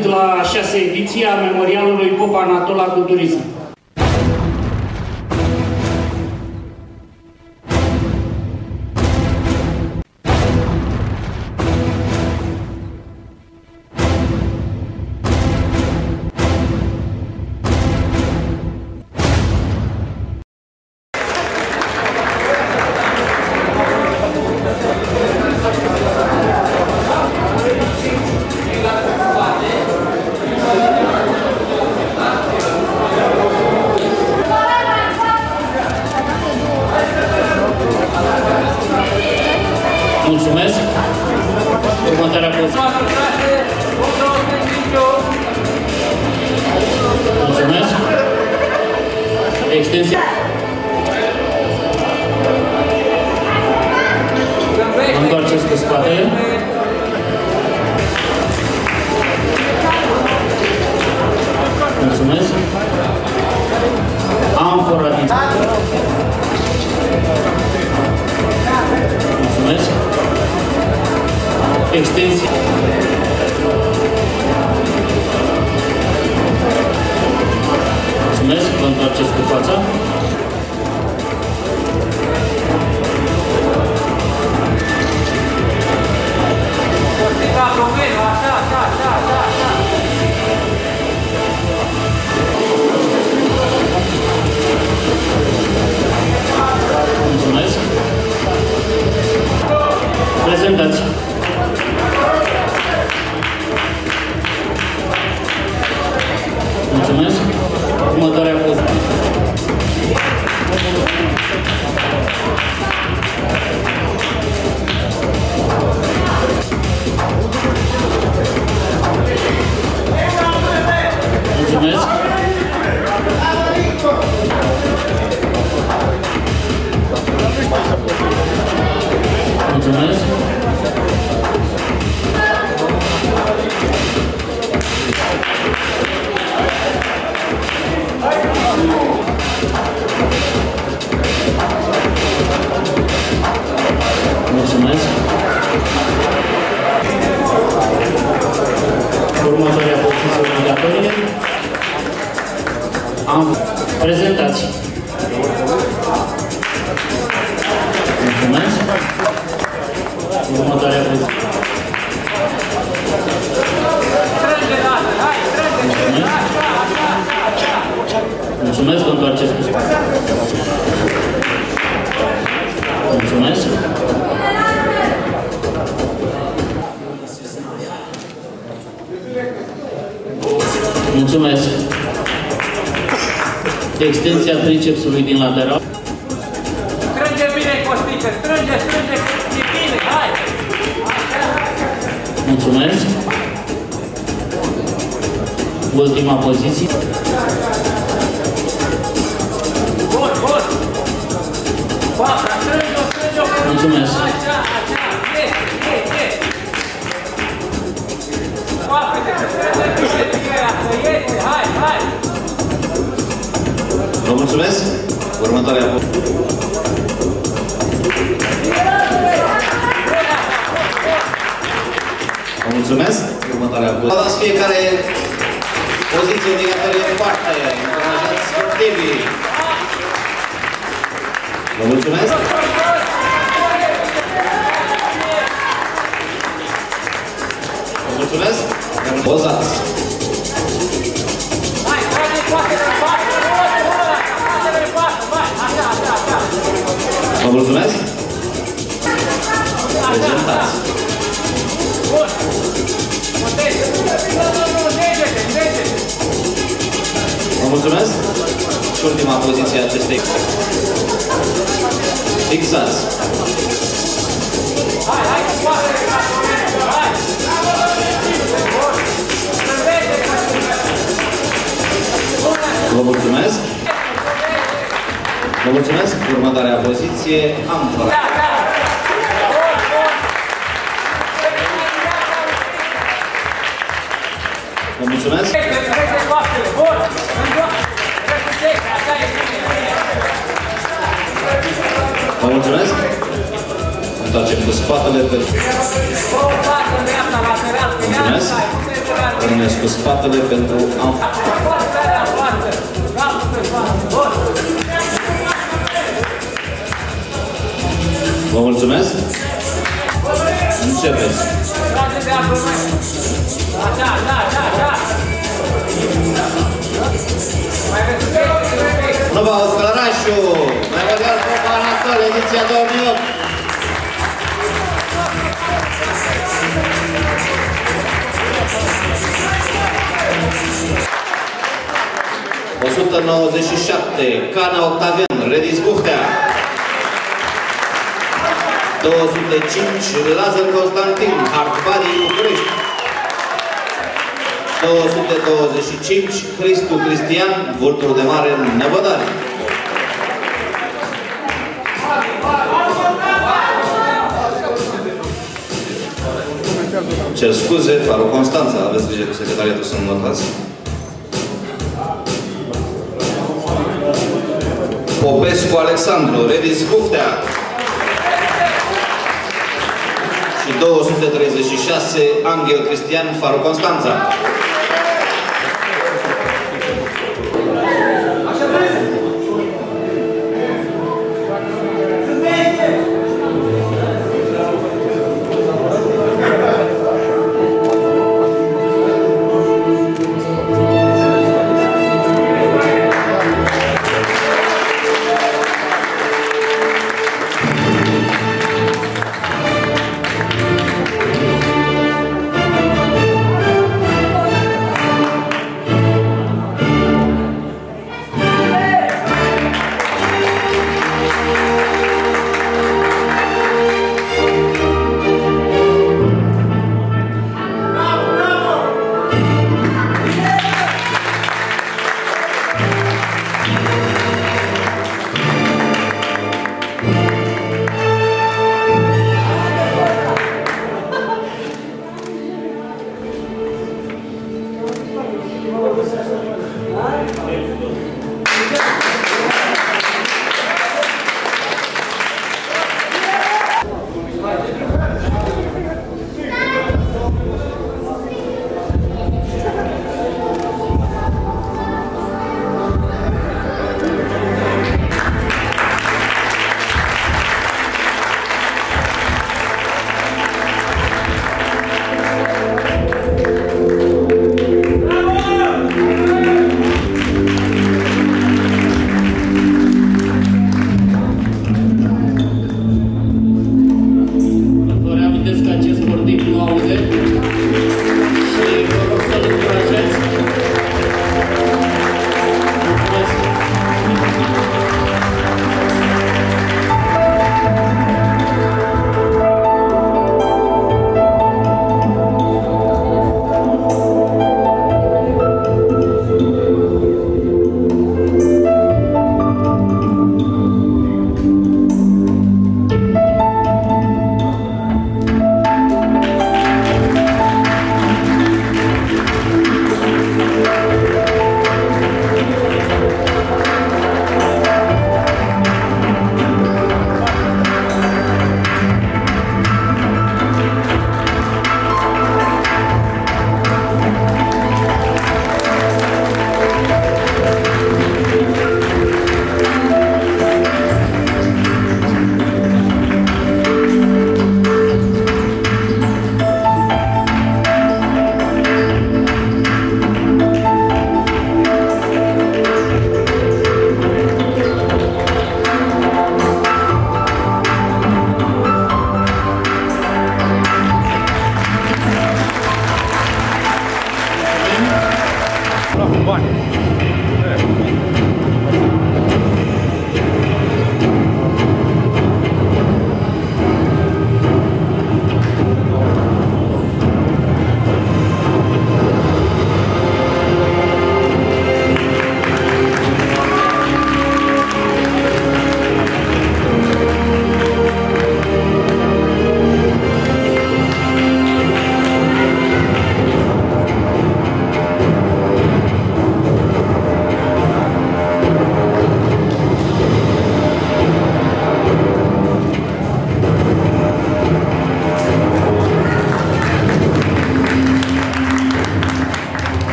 venit la a șasea ediție a Memorialului Popa Anatola Culturism. Mulțumesc! Amfora din... Mulțumesc! Extensie. Mulțumesc. Mulțumesc, vă întoarceți cu spate. Mulțumesc. Mulțumesc. Extensia tricepsului din lateral. Strânge bine, Costică, strânge, strânge, e bine, hai! Mulțumesc. Ultima poziție. Hai! Vă mulțumesc. Următoarea Vă mulțumesc. Următoarea poziție. Dați fiecare poziție obligatorie în partea aia. Încurajați sportivii. Vă mulțumesc. Nu, nu, dege-te, dege-te! Vă mulțumesc. Și ultima poziție acestei. Fixați. Hai, hai cu Vă mulțumesc. Vă mulțumesc. Următoarea poziție, amfora. Vă mulțumesc. Trece coapele, bun! În jos! Trece seca, așa e bine! Vă mulțumesc. Întoarcem cu spatele pe... Două față în dreapta lateral, pe Mulțumesc. Dreapta, Rămâneți cu spatele pentru a... Vă mulțumesc! Începeți! Așa, așa, așa, așa. Mai vezi, Nova Călărașu, Memorial Popa Anatol, ediția 2008. ...197, Cana Octavian, Redis Buhtea. 205, Lazar Constantin, Hartbadi, București. 225, Cristu Cristian, Vultur de Mare, Năvădare. Cer scuze, Faru Constanța, aveți grijă cu secretariatul să nu notați. Popescu Alexandru, Redis Buftea. Și 236, Angel Cristian, Faru Constanța.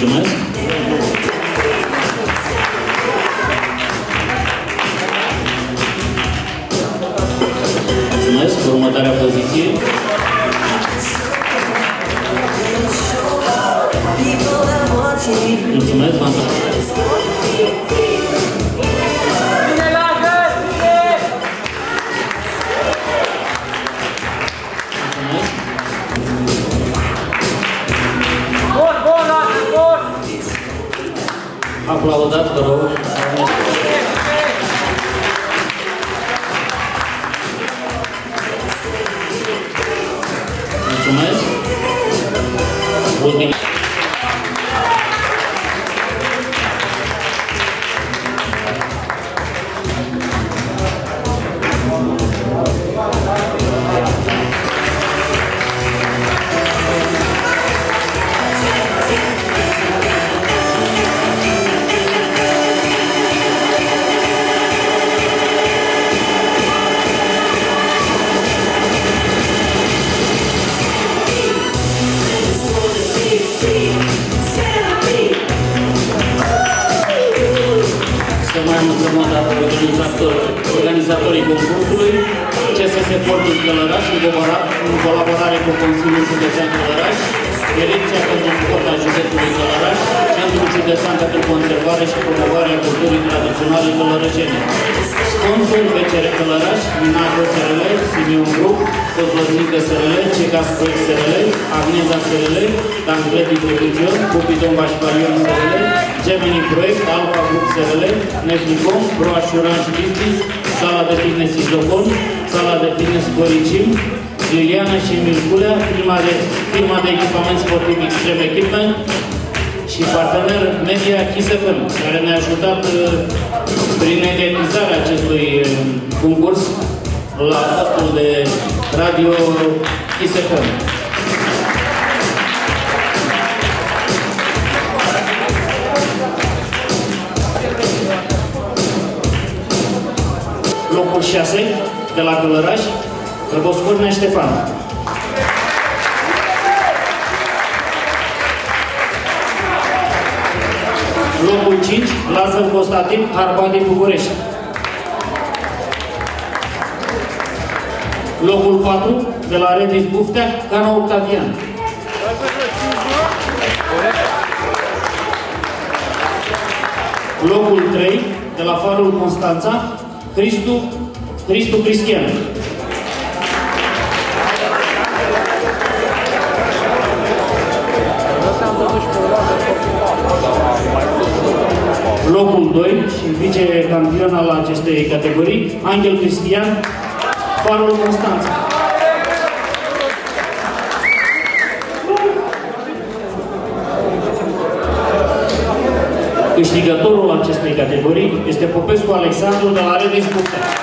Mulțumesc! Aplaudați, vă rog! Bine, bine! Mulțumesc! Portul Călăraș, în colaborare- în colaborare cu Consiliul Județean Călăraș, Direcția pentru Sport a Județului Călăraș, Centrul Județean pentru Conservare și Promovarea Culturii Tradiționale Călărășene. Sponsor BCR Călăraș, Minato SRL, Simion Group, Cozloznică SRL, Cecas Proiect SRL, Agneza SRL, Tanclet Distribuțion, Cupidon Bașparion SRL, Gemini Proiect, Alfa Group SRL, Neflicom, Pro Assurance Business, Sala de Fitness Izocon, Sala de Fitness Coricim, Liliana și Emil Culea, firma de, firma de echipament sportiv Extreme Equipment și partener Media Kiss FM, care ne-a ajutat uh, prin mediatizarea acestui uh, concurs la postul de radio Kiss FM. Locul 6 de la Călăraș, Răboscornea Ștefan. Locul 5, Lazar Constantin, Arbadin București. Locul 4, de la Redis Buftea, Cana Octavian. Locul 3, de la Farul Constanța, Cristu, Cristu Cristian. Locul 2 și vicecampion al acestei categorii, Angel Cristian, Farul Constanța. Câștigătorul acestei categorii este Popescu Alexandru de la Redis Buftea.